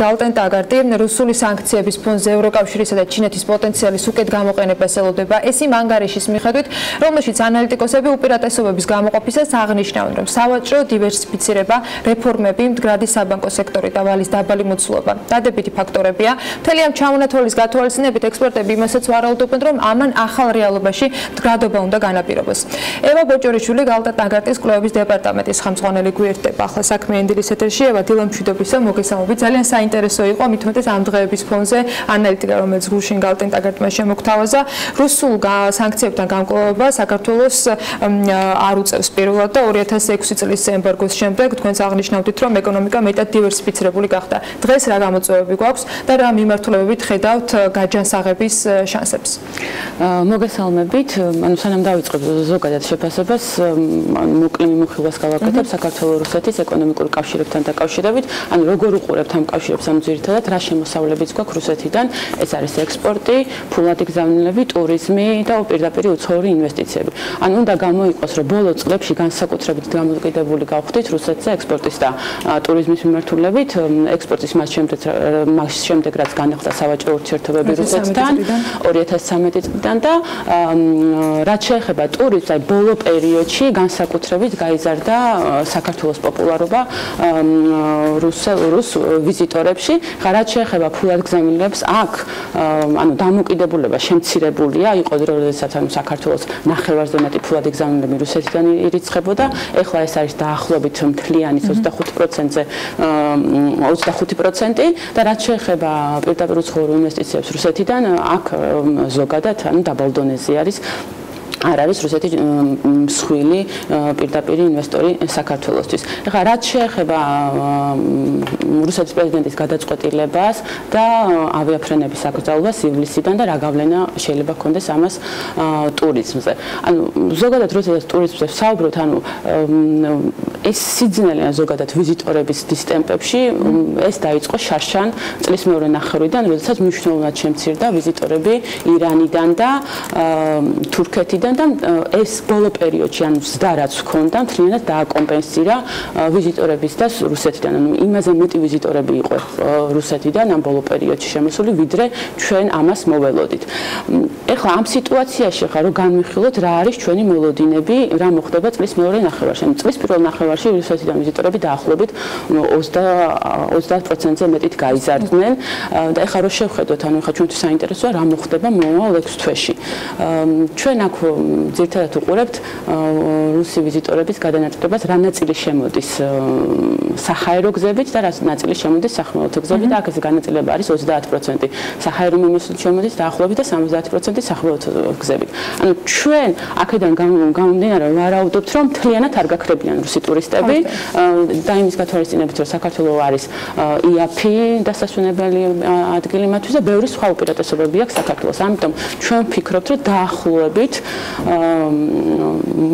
გალტენ ტაგარტი რუსული სანქციების ფონზე ევროკავშირისა და ჩინეთის პოტენციალის უკეთ გამოყენებას ელოდება. ეს იმ ანგარიშის მიხედვით, რომელშიც ანალიტიკოსები უპირატესობების გამოყოფისას აღნიშნავენ, რომ სავაჭრო დივერსიფიცირება, რეფორმები, მდგრადი საბანკო სექტორი და ვალის დაბალი მოცულობა დადებითი ფაქტორებია. მთელი ამ ჩამონათვალის გათვალისწინებით ექსპერტები იმასაც ვარაუდობენ, რომ ამან ახალ რეალობაში მდგრადობა უნდა განაპირობოს. ევა ბოჭორიშვილი გალტენ ტაგარტის კვლევების დეპარტამენტის ხელმძღვანელი გვერდება. ახლა საქმე ენდილის ეთერში ევა დილამშვიდობისა მოგესალმებით. ძალიან საინტერესო საინტერესო იყო მით უმეტეს ამ დღეების ფონზე. ანალიტიკა რომელიც გუშინ გალტენტაგარტმა შემოგთავაზა რუსულ სანქციებთან გამკლავება საქართველოს არ უწევს პირველად და 2006 წლის ემბარგოს შემდეგ თქვენს აღნიშნავთ რომ ეკონომიკა მეტად დივერსიფიცირებული გახდა. დღეს რა გამოწვევები გვაქვს და რა მიმართულებებით ხედავთ გაჯანსაღების შანსებს? მოგესალმებით. ანუ სანამ დავიწყებ ზოგადად შეფასებას მოკლე მიმოხილვას გავაკეთებ საქართველოს რუსეთის ეკონომიკური კავშირებთან დაკავშირებით ანუ როგორ უყურებთ ამ კავშირებს ვფიქრობ სამ ძირითადად რა შემოსავლებიც გვაქვს რუსეთიდან. ეს არის ექსპორტი, ფულადი გზავნილები, ტურიზმი და პირდაპირ უცხოური ინვესტიციები. ან უნდა გამოიყოს რომ ბოლო წლებში განსაკუთრებით დამოკიდებული გავხდით რუსეთზე ექსპორტის და ტურიზმის მიმართულებით, ექსპორტის მას შემდეგ მას შემდეგ რაც განახდა სავაჭრო ურთიერთობები რუსეთთან 2013 წლიდან და რაც შეეხება ტურიზმს, აი ბოლო პერიოდში განსაკუთრებით გაიზარდა საქართველოს პოპულარობა რუს რუს ვიზიტორებს სექტორებში, ხარად შეეხება ფულად გზავნილებს, აქ ანუ დამოკიდებულება შემცირებულია, იყო დრო, როდესაც ანუ საქართველოს ნახევარზე მეტი ფულად გზავნილები რუსეთიდან ირიცხებოდა, ეხლა ეს არის დაახლოებით მთლიანი 25%-ზე 25% და რაც შეეხება პირდაპირ უცხოურ ინვესტიციებს რუსეთიდან, აქ ზოგადად ანუ დაბალდონეზე არის არ არის რუსეთი მსხვილი პირდაპირ ინვესტორი საქართველოსთვის. ეხლა რაც შეეხება რუსეთის პრეზიდენტის გადაწყვეტილებას და ავიაფრენების აკრძალვას ივლისიდან და რა გავლენა შეიძლება ქონდეს ამას ტურიზმზე. ანუ ზოგადად რუსეთის ტურიზმზე საუბრობთ, ანუ ეს სიძნელეა ზოგადად ვიზიტორების დისტემპებში ეს დაიწყო შარშან წლის მეორე ნახევრიდან, როდესაც მნიშვნელოვნად შემცირდა ვიზიტორები ირანიდან და თურქეთიდან და ეს ბოლო პერიოდში ანუ ზდა რაც ჰქონდა მთლიანად დააკომპენსირა ვიზიტორების და რუსეთიდან ანუ იმაზე მეტი ვიზიტორები იყო რუსეთიდან ამ ბოლო პერიოდში შემოსული ვიდრე ჩვენ ამას მოველოდით. ეხლა ამ სიტუაციაში ხა რომ განვიხილოთ რა არის ჩვენი მოლოდინები, რა მოხდება წლის მეორე ნახევარში. ანუ წლის პირველ ნახევარში რუსეთიდან ვიზიტორები დაახლოებით 20 30%-ზე მეტით გაიზარდნენ და ეხლა რო შევხედოთ ანუ ხა ჩვენთვის საინტერესოა რა მოხდება მომავალ 6 თვეში. ჩვენ აქ ძირთადად უყურებთ რუსი ვიზიტორების გადანაწყვეტებას რა ნაწილი შემოდის საჰაერო გზებით და რა ნაწილი შემოდის სახმელეთო გზებით. და აქ ეს განაწილება არის 30% საჰაერო მიმოსვლით შემოდის დაახლოებით და 70% სახმელეთო გზებით. ანუ ჩვენ აქედან გამომდინარე ვარაუდობთ რომ მთლიანად არ გაქრებიან რუსი ტურისტები. და იმის გათვალისწინებით რომ საქართველოს არის იაფი დასასვენებელი ადგილი მათთვის და ბევრი სხვა უპირატესობები აქვს საქართველოს. ამიტომ ჩვენ ვფიქრობთ რომ დაახლოებით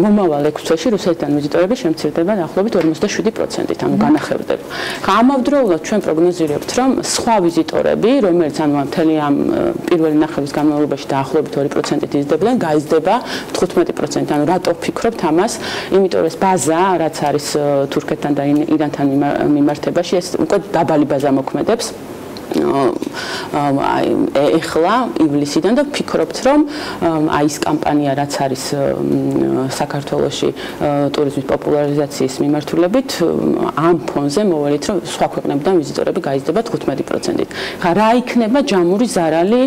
მომავალ 6 წელში რუსეთიდან ვიზიტორები შემცირდება დაახლოებით 57%-ით, ანუ განახევდება. ხა ამავდროულად ჩვენ პროგნოზირებთ, რომ სხვა ვიზიტორები, რომელიც ანუ მთელი ამ პირველი ნახევრის განმავლობაში დაახლოებით 2%-ით იზრდებიან, გაიზრდება 15%. ანუ რატო ვფიქრობთ ამას? იმიტომ რომ ეს ბაზა, რაც არის თურქეთთან და ირანთან მიმართებაში, ეს უკვე დაბალი ბაზა მოქმედებს. აი ეხლა ივლისიდან და ფიქრობთ რომ აი ეს კამპანია რაც არის საქართველოსში ტურიზმის პოპულარიზაციის მიმართულებით ამ ფონზე მოვალით რომ სხვა ქვეყნებიდან ვიზიტორები გაიზრდება 15%-ით. ხა რა იქნება ჯამური ზარალი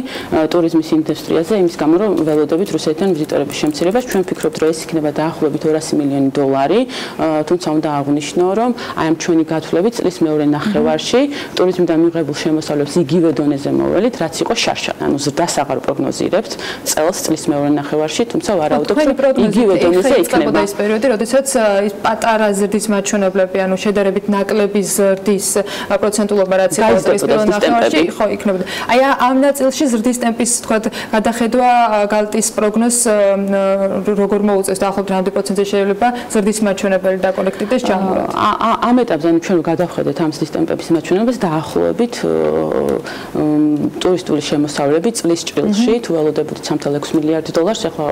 ტურიზმის ინდუსტრიაზე იმის გამო რომ ველოდებით რუსეთიდან ვიზიტორების შემცირებას ჩვენ ფიქრობთ რომ ეს იქნება დაახლოებით 200 მილიონი დოლარი თუმცა უნდა აღვნიშნო რომ აი ამ ჩვენი გათვლებით წლის მეორე ნახევარში ტურიზმიდან მიღებულ შემოსავლებს იგივე დონეზე მოველით, რაც იყო შარშან. ანუ ზრდას აღარ პროგნოზირებთ წელს წლის მეორე ნახევარში, თუმცა ვარაუდობთ, რომ იგივე დონეზე იქნება. ეს პერიოდი, როდესაც ის პატარა ზრდის მაჩვენებლები, ანუ შედარებით ნაკლები ზრდის პროცენტულობა რაც იყო წლის პირველ ნახევარში, ხო იქნებოდა. აი ამ ნაწილში ზრდის ტემპის, თქვა, გადახედვა გალტის პროგნოზს როგორ მოუწევს დაახლოებით რამდენი პროცენტზე შეიძლება ზრდის მაჩვენებელი დაკოლექტდეს ჯამურად. ამ ეტაპზე ანუ ჩვენ გადავხედეთ ამ ზრდის ტემპების მაჩვენებლებს დაახლოებით ტურისტული შემოსავლები წლის ჭრილში თუ ველოდებოდით 3.6 მილიარდი დოლარს, ახლა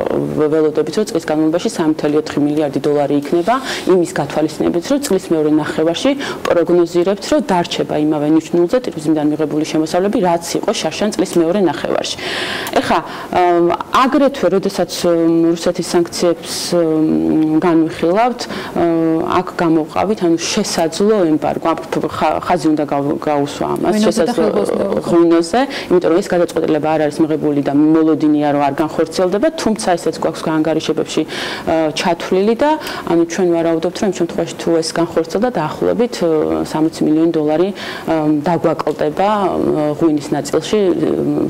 ველოდებით რომ წლის განმავლობაში 3.4 მილიარდი დოლარი იქნება, იმის გათვალისწინებით რომ წლის მეორე ნახევარში პროგნოზირებთ რომ დარჩება იმავე ნიშნულზე ტურიზმიდან მიღებული შემოსავლები, რაც იყო შარშან წლის მეორე ნახევარში. ეხლა აგრეთვე, როდესაც რუსეთის სანქციებს განვიხილავთ, აქ გამოვყავით, ანუ შესაძლო ემბარგო, ხაზი უნდა გაუსვა ამას, შესაძლო ღვინოზე, იმიტომ რომ ეს გადაწყვეტილება არ არის მიღებული და მოლოდინია რომ არ განხორციელდება, თუმცა ესეც გვაქვს განგარიშებებში ჩათვლილი და ანუ ჩვენ ვარაუდობთ, რომ იმ შემთხვევაში თუ ეს განხორციელდა, დაახლოებით 60 მილიონი დოლარი დაგვაკლდება ღვინის ნაწილში,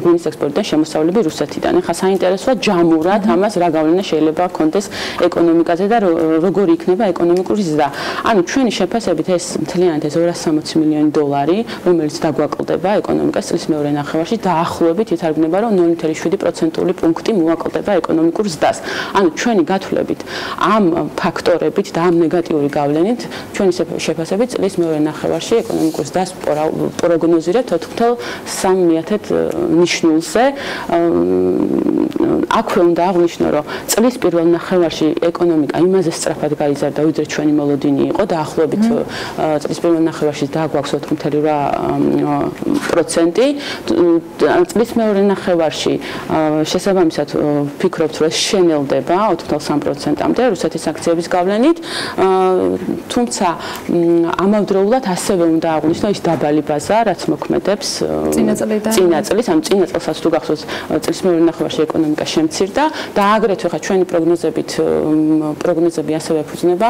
ღვინის ექსპორტიდან შემოსავლები რუსეთიდან. ეხლა საინტერესოა ჯამურად ამას რა გავლენა შეიძლება ჰქონდეს ეკონომიკაზე და როგორი იქნება ეკონომიკური ზრდა. ანუ ჩვენი შეფასებით ეს მთლიანად ეს 260 მილიონი დოლარი, რომელიც დაგვაკლდება ეკონომიკას წლის მეორე ნახევარში, დაახლოებით ითარგმნება, რომ 0.7%-ული პუნქტი მოაკლდება ეკონომიკურ ზრდას. ანუ ჩვენი გათვლებით ამ ფაქტორებით და ამ ნეგატიური გავლენით ჩვენი შეფასებით წლის მეორე ნახევარში ეკონომიკურ ზრდას პროგნოზირებთ 4.3 ნიშნულზე. აქვე უნდა აღვნიშნო, რომ წლის პირველ ნახევარში ეკონომიკა იმაზე სწრაფად გაიზარდა, ვიდრე ჩვენი მოლოდინი იყო და ახლობით წლის პირველ ნახევარში დააგვაქვს 4.8%. წლის მეორე ნახევარში შესაბამისად ფიქრობთ, რომ შენელდება 4.3%-მდე რუსეთის აქციების გავლენით. თუმცა ამავდროულად ასევე უნდა აღვნიშნო ის დაბალი ბაზა, რაც მოქმედებს წინა წლიდან. წინა წლის, ანუ წინა წელსაც თუ გახსოვს წლის მეორე ნახევარში ეკონომიკა შემცირდა და აგრეთვე ხა ჩვენი პროგნოზებით პროგნოზები ასევე ეფუძნება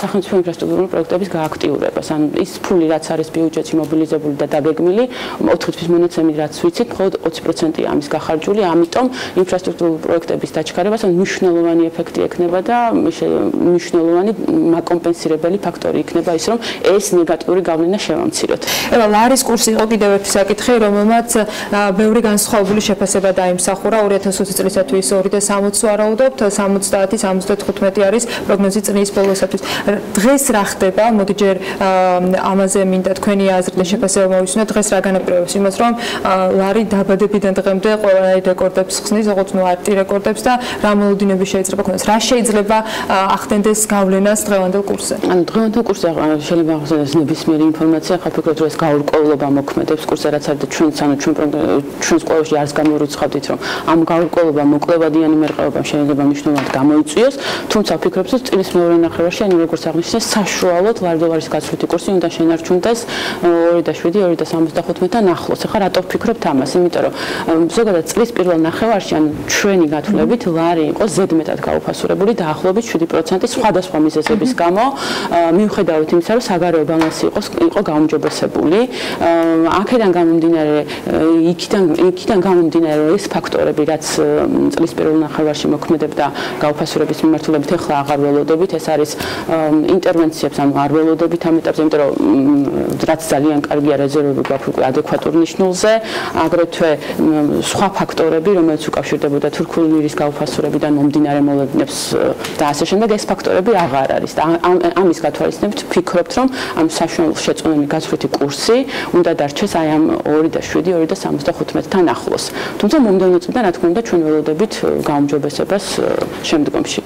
სახელმწიფო ინფრასტრუქტურული პროექტების გააქტიურებას. ანუ ის ფული, რაც არის ბიუჯეტში მობილიზებული და დაგეგმილი, 4 თვის მონაცემი რაც ვიცით, მხოლოდ 20% ამის გახარჯული, ამიტომ ინფრასტრუქტურული პროექტების დაჩქარებას ან მნიშვნელოვანი ეფექტი ექნება და მნიშვნელოვანი მაკომპენსირებელი ფაქტორი იქნება ის, რომ ეს ნეგატიური გავლენა შევამციროთ. ეხლა ლარის კურსი იყო კიდევ ერთი საკითხი, რომელმაც ბევრი განსხვავებული შეფასება დაიმსახურა 2020 წლისათვის 2.60 ვარაუდობთ, 70-75 არის პროგნოზი წლის ბოლოსათვის. დღეს რა ხდება? მოდი ჯერ ამაზე მინდა თქვენი აზრი და შეფასება მოვიცნოთ. დღეს რა განაპირობებს იმას, რომ ლარი დაბადებიდან დღემდე ყველანაირ რეკორდებს ხსნის, როგორც ნუ არტი რეკორდებს და რა მოლოდინები შეიძლება ქონდეს? რა შეიძლება ახდენდეს გავლენას დღევანდელ კურსზე? ანუ დღევანდელ კურსზე შეიძლება ახსენდეს ნებისმიერი ინფორმაცია, ხა ფიქრობთ, რომ ეს გაურკვევლობა მოქმედებს კურსზე, რაც არის და ჩვენ სანუ ჩვენ ჩვენ სკოლაში არის გამორიცხავდით, რომ ამ გაურკვევლობა მოკლებადიანი მერყეობა შეიძლება მნიშვნელოვნად გამოიწვიოს, თუმცა ფიქრობთ, რომ წილის მეორე ნახევარში ანუ როგორც აღნიშნეს, საშუალოდ ლარდოვარის გაცვლითი კურსი უნდა შენარჩუნდეს 2.7-2.75-დან ახლოს. ახლა რატო ვფიქრობთ ამას? იმიტომ რომ ზოგადად წლის პირველ ნახევარში ან ჩვენი გათვლებით ლარი იყო ზედმეტად გაუფასურებული დაახლოებით 7% სხვადასხვა მიზეზების გამო, მიუხედავად იმისა, რომ საგარეო ბალანსი იყო იყო გაუმჯობესებული. აქედან გამომდინარე, იქიდან იქიდან გამომდინარე ეს ფაქტორები, რაც წლის პირველ ნახევარში მოქმედებდა გაუფასურების მიმართულებით, ახლა აღარ ველოდებით, ეს არის ინტერვენციებს ანუ არ ველოდებით ამ ეტაპზე, იმიტომ რომ რაც ძალიან კარგია რეზერვები გვაქვს უკვე ადეკვატურ ნიშნულზე, აგრეთვე სხვა ფაქტორები, რომელიც უკავშირდებოდა თურქული ლირის გაუფასურებიდან მომდინარე მოლოდინებს და ასე შემდეგ, ეს ფაქტორები აღარ არის ამის გათვალისწინებით ვფიქრობთ, რომ ამ საშუალო შეწონილი გაცვლითი კურსი უნდა დარჩეს აი ამ 2.7-2.75-თან ახლოს. თუმცა მომდევნო წლიდან რა თქმა უნდა ჩვენ ველოდებით გაუმჯობესებას შემდგომში.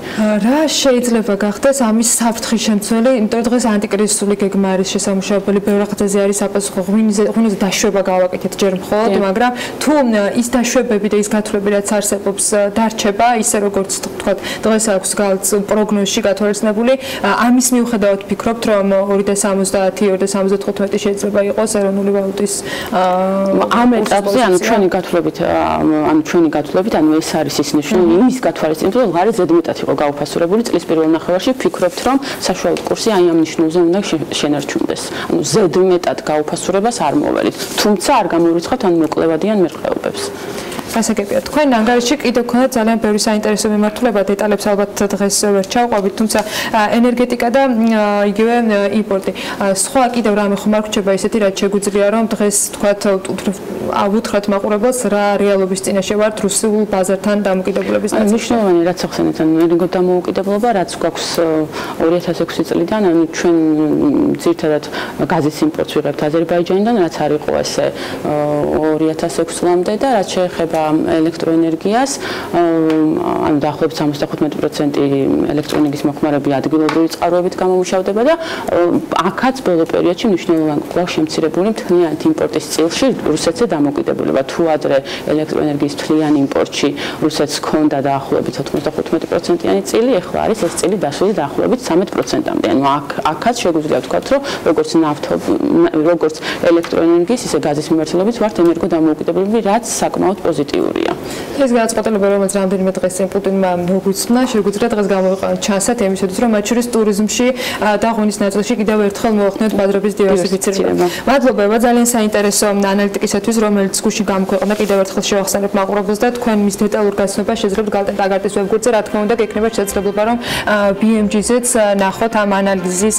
რა შეიძლება გახდეს ამის საფრთხის შემცველი? იმიტომ რომ დღეს ანტიკრიზისული გეგმა არის შესამუშავებელი, ბევრი ხაზზე არის აპასუხო ღვინზე, ღვინზე დაშვება გავაკეთეთ ჯერ მხოლოდ, მაგრამ თუ ის დაშვებები და ის გათვლებები რაც არსებობს დარჩება, ისე როგორც თქვათ, დღეს აქვს გალც პროგნოზში გათვალისწინებული, ამის მიუხედავად ფიქრობთ, რომ 2.70-2.75 შეიძლება იყოს ეროვნული ვალუტის ამ ეტაპზე, ანუ ჩვენი გათვლებით, ანუ ჩვენი გათვლებით, ანუ ეს არის ის ნიშნული, იმის გათვალისწინებით, რომ ლარი ზედმეტად იყო გაუფასურებული წლის პირველ ნახევარში, ფიქრობთ, რომ საშუალო კურსი აი ამ ნიშნულზე უნდა შენარჩუნდეს. ანუ ზედმეტად გაუფასურებას არ მოვალით. თუმცა არ გამორიცხავთ ან მოკლევადიან მერყეობებს. გასაგებია. თქვენ ანგარიში კიდევ ქონდა ძალიან ბევრი საინტერესო მიმართულება, დეტალებს ალბათ დღეს ვერ ჩავყვებით, თუმცა ენერგეტიკა და იგივე იმპორტი. სხვა კიდევ რამე ხომ არ გრჩება ისეთი, რაც შეგვიძლია რომ დღეს თქვათ ავუთხრათ მაყურებელს რა რეალობის წინაშე ვართ რუსულ ბაზართან დამოკიდებულების ნაწილში. მნიშვნელოვანი რაც ახსენეთ, ანუ ენერგო დამოუკიდებლობა, რაც გვაქვს 2006 წლიდან, ანუ ჩვენ ძირთადად გაზის იმპორტს ვიღებთ აზერბაიჯანიდან, რაც არ იყო ესე 2006 წლამდე და რაც შეეხება ელექტროენერგიას, ანუ დაახლოებით 75% ელექტროენერგიის მოხმარება ადგილობრივი წყაროებით გამომუშავდება და აქაც ბოლო პერიოდში მნიშვნელოვანი გვაქვს შემცირებული მთლიანად იმპორტის წილში რუსეთზე დამოკიდებულება. თუ ადრე ელექტროენერგიის მთლიან იმპორტში რუსეთს ჰქონდა დაახლოებით 95%-იანი წილი, ეხლა არის ეს წილი დასული დაახლოებით 13%-მდე. ანუ აქ აქაც შეგვიძლია ვთქვათ, რომ როგორც ნავთო როგორც ელექტროენერგიის, ისე გაზის მიმართულებით ვართ ენერგო დამოუკიდებლები, რაც საკმაოდ პოზიტიურია. ეს განაცხადება რომელიც რამდენიმე დღეს წინ პუტინმა მოგვიცნა, შეგვიძლია დღეს გამოვიყენოთ ჩანსად იმისათვის, რომ მათ შორის ტურიზმში და ღვინის ნაწილში კიდევ ერთხელ მოახდინოთ ბაზრობის დივერსიფიცირება. მადლობა, ძალიან საინტერესო ანალიტიკისათვის, რომელიც გუში გამოქვეყნდა კიდევ ერთხელ შევახსენებ მაყურებელს და თქვენ მის დეტალურ გაცნობას შეძლებთ გალტენ ტაგარტის ვებგვერდზე, რა თქმა უნდა, გექნება შესაძლებლობა, რომ BMG-ზეც ნახოთ ამ ანალიზის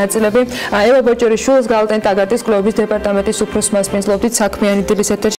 ნაწილები. ევა ბოჭორიშვილს გალტენ ტაგარტის კლუბის დეპარტამენტის უფროს მასპინძლობდით საქმიანი დილის ეთერში